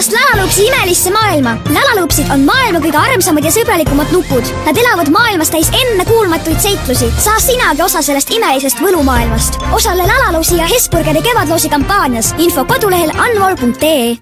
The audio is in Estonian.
tulemast Lalalupsi imelisse maailma. Lalalupsid on maailma kõige armsamad ja sõbralikumad nupud. Nad elavad maailmas täis ennekuulmatuid seiklusi. saa sinagi osa sellest imelisest võlumaailmast. osale Lalalupsi ja Hesburgeri kevadloosi kampaanias. info kodulehel unroll.ee